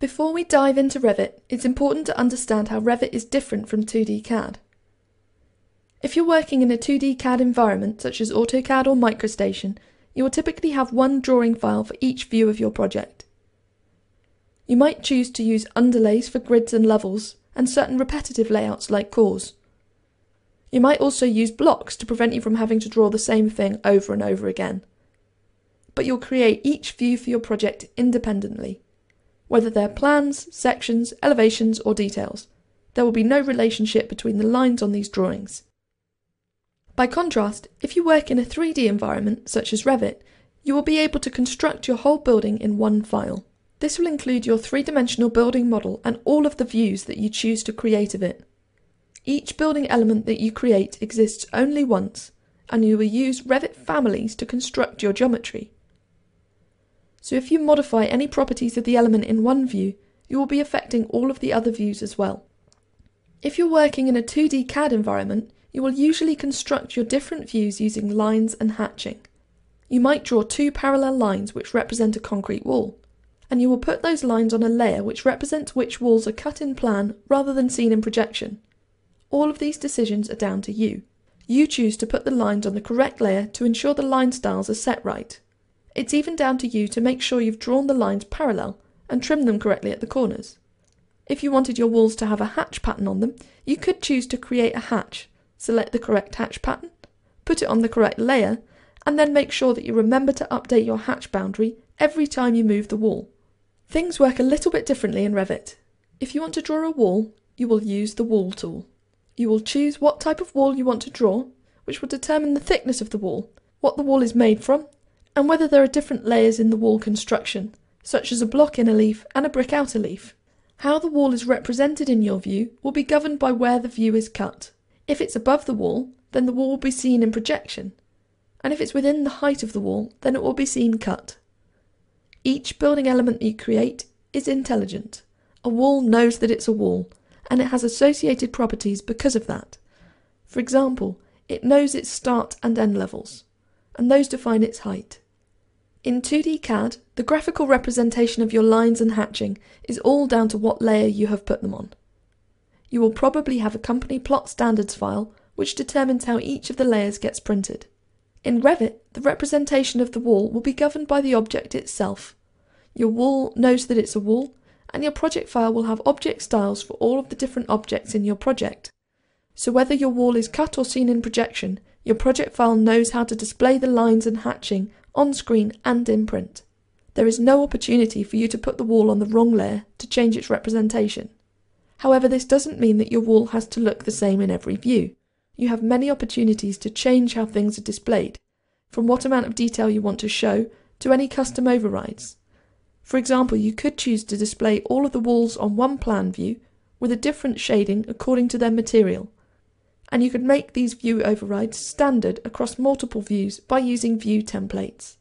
Before we dive into Revit, it's important to understand how Revit is different from 2D CAD. If you're working in a 2D CAD environment such as AutoCAD or MicroStation, you will typically have one drawing file for each view of your project. You might choose to use underlays for grids and levels, and certain repetitive layouts like cores. You might also use blocks to prevent you from having to draw the same thing over and over again. But you'll create each view for your project independently. Whether they're plans, sections, elevations, or details, there will be no relationship between the lines on these drawings. By contrast, if you work in a 3D environment, such as Revit, you will be able to construct your whole building in one file. This will include your three-dimensional building model and all of the views that you choose to create of it. Each building element that you create exists only once, and you will use Revit families to construct your geometry. So if you modify any properties of the element in one view, you will be affecting all of the other views as well. If you're working in a 2D CAD environment, you will usually construct your different views using lines and hatching. You might draw two parallel lines which represent a concrete wall, and you will put those lines on a layer which represents which walls are cut in plan rather than seen in projection. All of these decisions are down to you. You choose to put the lines on the correct layer to ensure the line styles are set right. It's even down to you to make sure you've drawn the lines parallel and trimmed them correctly at the corners. If you wanted your walls to have a hatch pattern on them, you could choose to create a hatch select the correct hatch pattern, put it on the correct layer, and then make sure that you remember to update your hatch boundary every time you move the wall. Things work a little bit differently in Revit. If you want to draw a wall, you will use the Wall tool. You will choose what type of wall you want to draw, which will determine the thickness of the wall, what the wall is made from, and whether there are different layers in the wall construction, such as a block inner leaf and a brick outer leaf. How the wall is represented in your view will be governed by where the view is cut. If it's above the wall, then the wall will be seen in projection, and if it's within the height of the wall, then it will be seen cut. Each building element you create is intelligent. A wall knows that it's a wall, and it has associated properties because of that. For example, it knows its start and end levels, and those define its height. In 2D CAD, the graphical representation of your lines and hatching is all down to what layer you have put them on you will probably have a company plot standards file which determines how each of the layers gets printed. In Revit, the representation of the wall will be governed by the object itself. Your wall knows that it's a wall, and your project file will have object styles for all of the different objects in your project. So whether your wall is cut or seen in projection, your project file knows how to display the lines and hatching on screen and in print. There is no opportunity for you to put the wall on the wrong layer to change its representation. However, this doesn't mean that your wall has to look the same in every view. You have many opportunities to change how things are displayed, from what amount of detail you want to show to any custom overrides. For example, you could choose to display all of the walls on one plan view with a different shading according to their material. And you could make these view overrides standard across multiple views by using view templates.